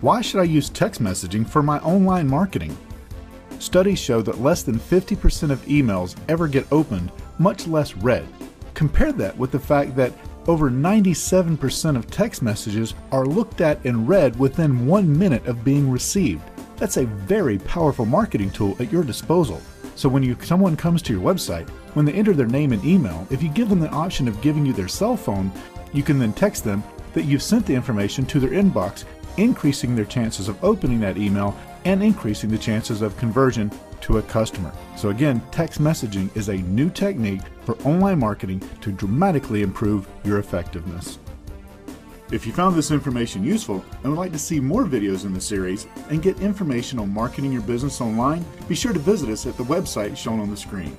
Why should I use text messaging for my online marketing? Studies show that less than 50% of emails ever get opened, much less read. Compare that with the fact that over 97% of text messages are looked at and read within one minute of being received. That's a very powerful marketing tool at your disposal. So when you, someone comes to your website, when they enter their name and email, if you give them the option of giving you their cell phone, you can then text them that you've sent the information to their inbox, increasing their chances of opening that email and increasing the chances of conversion to a customer. So again, text messaging is a new technique for online marketing to dramatically improve your effectiveness. If you found this information useful and would like to see more videos in the series and get information on marketing your business online, be sure to visit us at the website shown on the screen.